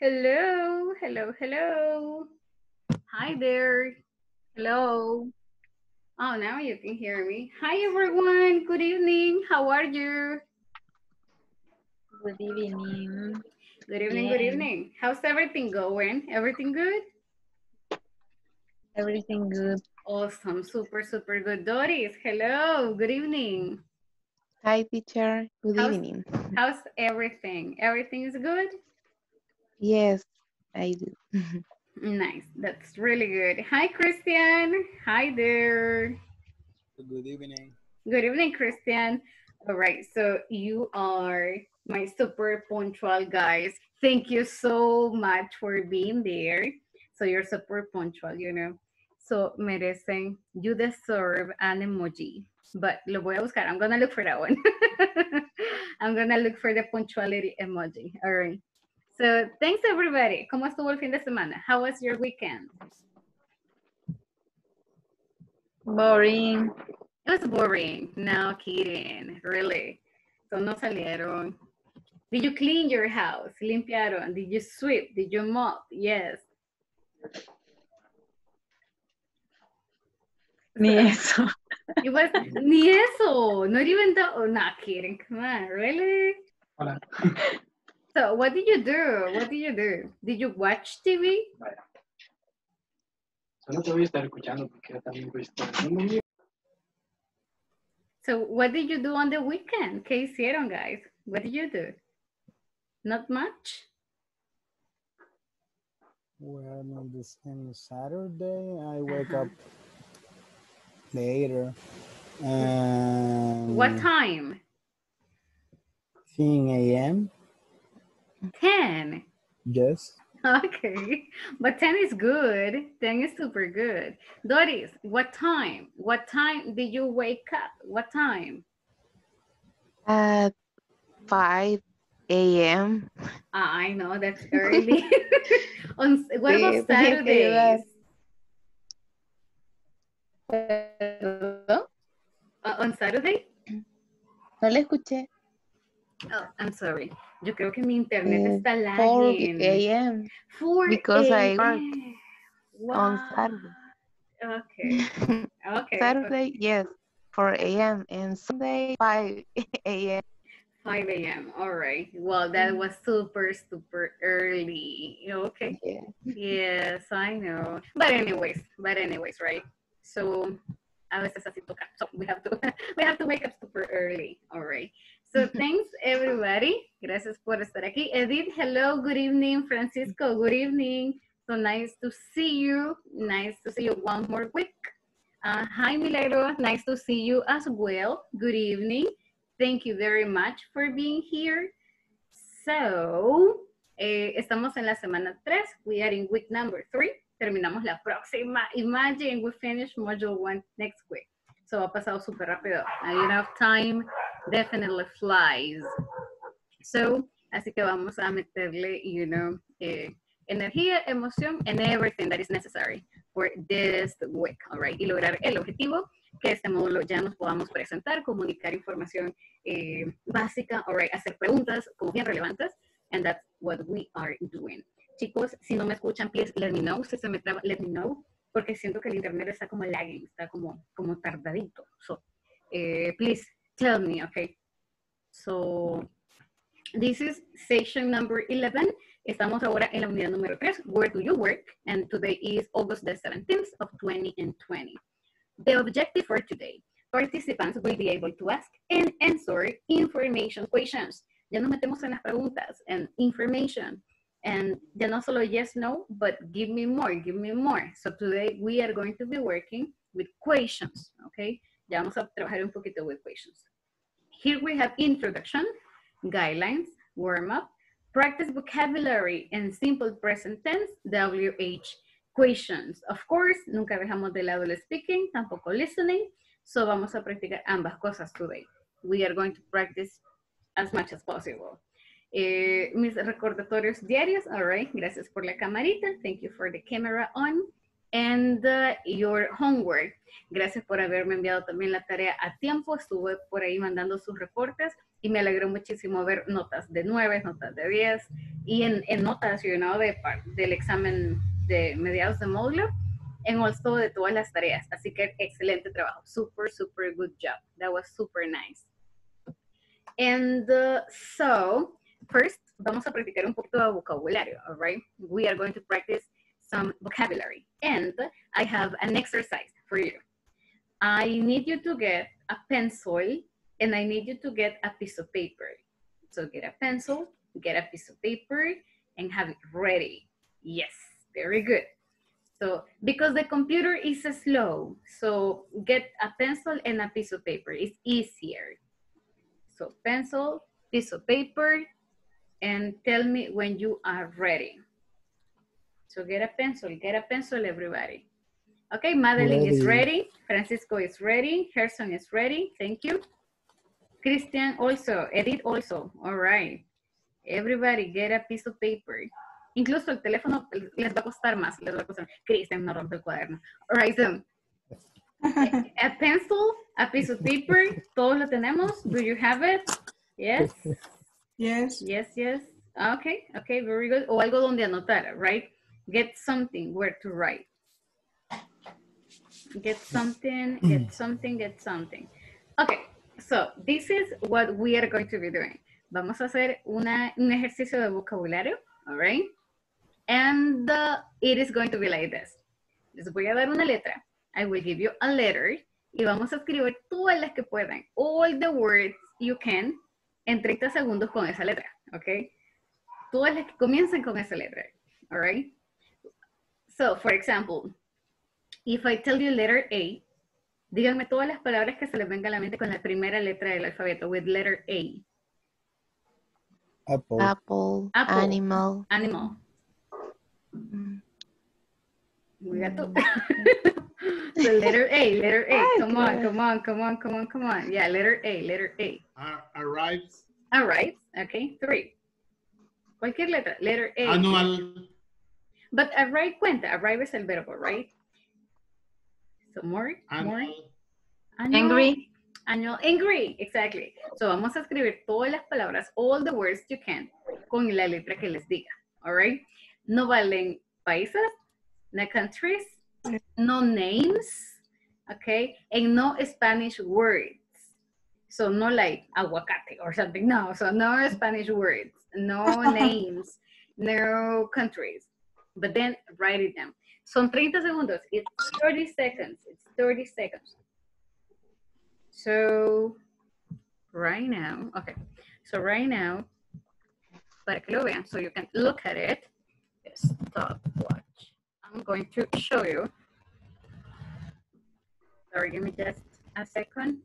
Hello, hello, hello. Hi there. Hello. Oh, now you can hear me. Hi, everyone. Good evening. How are you? Good evening. Good evening, good evening. How's everything going? Everything good? Everything good. Awesome. Super, super good. Doris, hello. Good evening. Hi, teacher. Good How's- evening. How's everything? Everything is good? Yes, I do. Nice. That's really good. Hi, Christian. Hi there. Good evening. Good evening, Christian. All right, so you are my super punctual guys. Thank you so much for being there. So you're super punctual, you know. So merecen, you deserve an emoji. But lo voy a buscar. I'm gonna look for that one. I'm gonna look for the punctuality emoji. All right. So thanks everybody. ¿Cómo estuvo el fin de semana? How was your weekend? Boring. It was boring. No kidding. Really. So no salieron. Did you clean your house? Limpiaron. Did you sweep? Did you mop? Yes. Ni eso. It was ni eso. Not even the oh not kidding. Come on, really? Hola. So what did you do? What did you do? Did you watch TV? Solo te voy a estar escuchando porque yo también voy a estar. So what did you do on the weekend? ¿Qué hicieron, guys? What did you do? Not much? Well, on this on Saturday, I wake up later. And What time? 10 a.m. 10. Yes. Okay, but 10 is good. 10 is super good. Doris, what time? What time did you wake up? What time? At 5 a.m. Ah, I know that's early. On what Sí, about tenía que. Saturdays? ¿Perdón? Uh, on Saturday? No le escuché. Oh, I'm sorry. Yo creo que mi internet Eh, está 4 a.m. 4 because I work a.m.. on Saturday. Okay, okay. Saturday, yes, 4 a.m. And Sunday, 5 a.m. 5 a.m. All right. Well, that was super, super early. Okay. Yeah. Yes, I know. But anyways, but anyways, right? So a veces así toca. So we have to we have to wake up super early. All right. So thanks everybody. Gracias por estar aquí. Edith, hello, good evening. Francisco, good evening. So nice to see you. Nice to see you one more week. Uh, hi, Milagro. Nice to see you as well. Good evening. Thank you very much for being here. So, eh, estamos en la semana 3. We are in week number 3. Terminamos la próxima. Imagine we finish module 1 next week. So, ha pasado súper rápido. Of time definitely flies. So, así que vamos a meterle, you know, eh, energía, emoción, and everything that is necessary for this week, all right? Y lograr el objetivo que este módulo ya nos podamos presentar, comunicar información eh, básica, all right, hacer preguntas como bien relevantes, and that's what we are doing. Chicos, si no me escuchan, please let me know, si se me traba, let me know, porque siento que el internet está como lagging, está como, como tardadito. So, eh, please tell me, okay? So, this is section number 11. Estamos ahora en la unidad número 3, Where do you work? And today is August the 17th of 2020. The objective for today, participants will be able to ask and answer information questions. Ya nos metemos en las preguntas and information. And ya no solo yes, no, but give me more, give me more. So today we are going to be working with questions, okay? Ya vamos a trabajar un poquito with questions. Here we have introduction, guidelines, warm up, practice vocabulary and simple present tense, WH questions. Of course, nunca dejamos de lado el speaking, tampoco listening. So vamos a practicar ambas cosas today. We are going to practice as much as possible. Eh, mis recordatorios diarios, all right, gracias por la camarita. Thank you for the camera on. And uh, your homework. Gracias por haberme enviado también la tarea a tiempo. Estuve por ahí mandando sus reportes y me alegró muchísimo ver notas de 9, notas de 10 y en, en notas, you know, de, del examen de mediados de módulo, en also de todas las tareas. Así que excelente trabajo. Super, super good job. That was super nice. And uh, so, first, vamos a practicar un poquito de vocabulario, all right? We are going to practice some vocabulary. And I have an exercise for you. I need you to get a pencil and I need you to get a piece of paper. So get a pencil, get a piece of paper, and have it ready. Yes, very good. So because the computer is slow, so get a pencil and a piece of paper. It's easier. So pencil, piece of paper, and tell me when you are ready. So get a pencil, get a pencil, everybody. Okay, Madeline is ready. Francisco is ready. Gerson is ready. Thank you. Christian also. Edith also. All right. Everybody get a piece of paper. Incluso el teléfono les va a costar más. Les va a costar. Christian no rompe el cuaderno. All right, so. A pencil, a piece of paper. Todos lo tenemos. Do you have it? Yes. Yes. Yes, yes. Okay, okay, very good. O algo donde anotar, right? Get something where to write. Get something, get something, get something. Okay, so this is what we are going to be doing. Vamos a hacer una, un ejercicio de vocabulario, all right? And uh, it is going to be like this. Les voy a dar una letra. I will give you a letter y vamos a escribir todas las que puedan. All the words you can en 30 segundos con esa letra, ¿ok? Todas las que comiencen con esa letra, all right? So, for example, if I tell you letter A, díganme todas las palabras que se les venga a la mente con la primera letra del alfabeto, with letter A. Apple. Apple, Apple. animal. Animal. mm, We got two. so letter A, letter A. Ay, come on, come on, come on, come on, come on. Yeah, letter A, letter A. Ar- arrives. All right, okay, three. Cualquier letra, letter A. Annual. But arrive cuenta, arrive is el verbo, right? So more, more. Annual. Annual, Angry. Annual, angry, exactly. So vamos a escribir todas las palabras, all the words you can, con la letra que les diga, all right? No valen países, no countries, no names, okay? And no Spanish words. So no like aguacate or something, no. So no Spanish words, no names, no countries. But then write it down. Son 30 segundos. It's 30 seconds. It's 30 seconds. So right now, okay. So right now, para que lo vean, so you can look at it. Stopwatch. I'm going to show you. Sorry, give me just a second.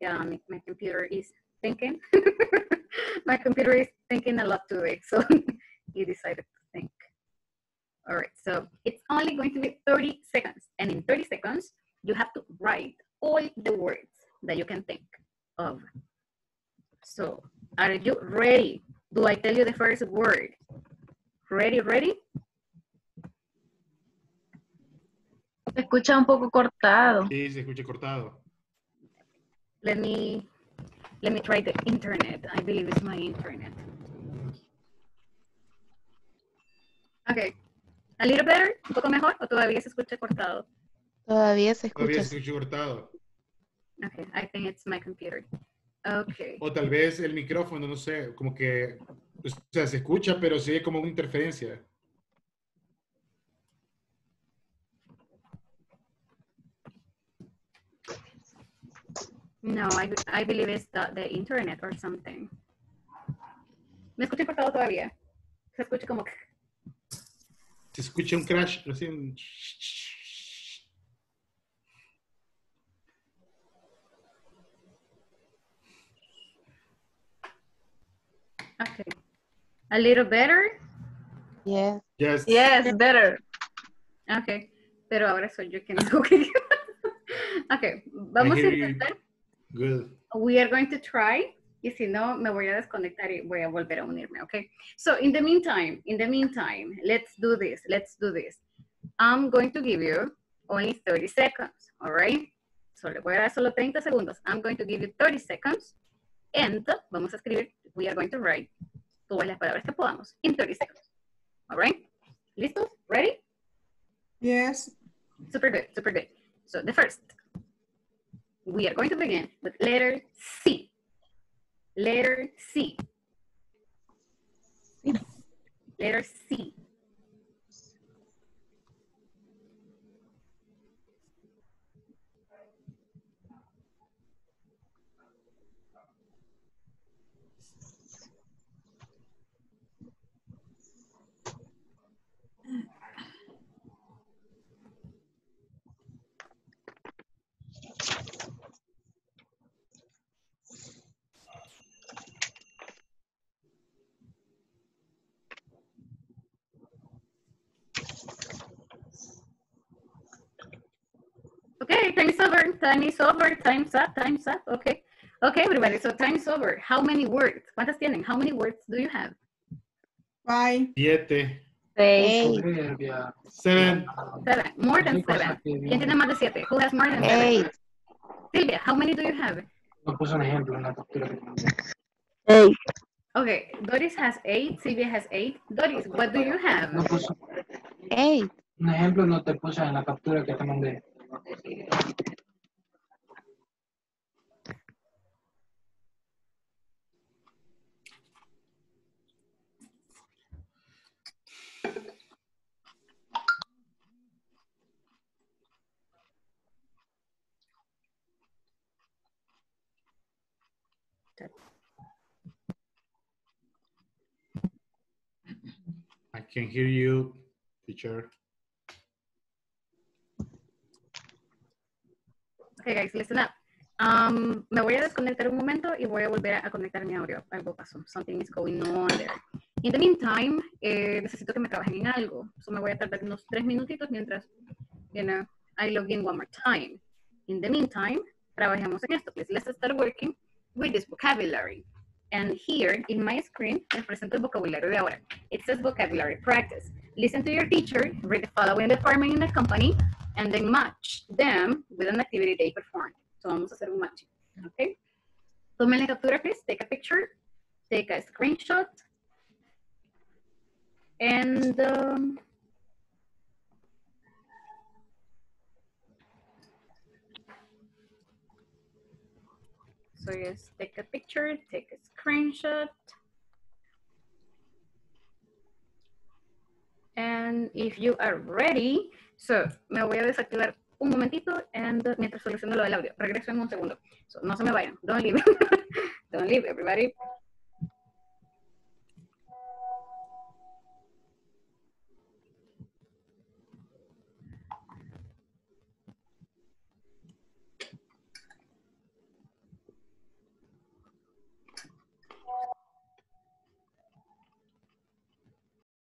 Yeah, my, my computer is thinking. my computer is thinking a lot today, so he decided to think. All right, so it's only going to be 30 seconds. And in 30 seconds, you have to write all the words that you can think of. So, are you ready? Do I tell you the first word? Ready, ready? Se escucha un poco cortado. Sí, se escucha cortado. Let me, let me try the internet. I believe it's my internet. Okay. A little better? ¿Un poco mejor? ¿O todavía se escucha cortado? Todavía se escucha. Todavía se escucha cortado. Okay, I think it's my computer. Okay. O tal vez el micrófono, no sé, como que, o sea, se escucha, pero sí hay como una interferencia. No, I, I believe it's the, the internet or something. ¿Me escucha cortado todavía? Se escucha como... que- Se escucha un crash, así un... Okay. A little better? Yes. Yes. Yes, better. Okay. Pero ahora soy yo quien escoge. okay. Vamos a hear you. intentar. Good. We are going to try. Y si no, me voy a desconectar y voy a volver a unirme, okay? So in the meantime, in the meantime, let's do this. Let's do this. I'm going to give you only 30 seconds, all right? So le voy a dar solo 30 segundos. I'm going to give you 30 seconds And vamos a escribir, we are going to write todas las palabras que podamos in 30 seconds. All right? ¿Listos? Ready? Yes. Super good, super good. So the first, we are going to begin with letter C. Letter C. Letter C. Okay, time's over, time is over, time's up, time's up, okay. Okay, everybody, so time is over. How many words? ¿Cuántas tienen? How many words do you have? Five. Siete. Seis. Seven. Seven, more than seven. que ¿Quién tiene más de siete? Who has more than seven? Eight. Silvia, how many do you have? No puso un ejemplo en la captura que te mandé. Seis. Okay, Doris has eight, Silvia has eight. Doris, what do you have? No puso Eight. un ejemplo, no te puso en la captura que te mandé. I can hear you, teacher. Okay, guys, listen up. Um, me voy a desconectar un momento y voy a volver a conectar mi audio. Algo pasó. Something is going on there. In the meantime, eh, necesito que me trabajen en algo. So me voy a tardar unos tres minutitos mientras, you know, I log in one more time. In the meantime, trabajemos en esto. Please, let's start working with this vocabulary. And here in my screen, les presento el vocabulario de ahora. It says vocabulary practice. Listen to your teacher, read the following department in the company, and then match them with an activity they performed. So vamos a hacer un match. Okay? Tomen la captura, please. Take a picture. Take a screenshot. And um, so yes, take a picture, take a screenshot. And if you are ready, so me voy a desactivar un momentito and mientras soluciono lo del audio. Regreso en un segundo. So no se me vayan. Don't leave. Don't leave, everybody.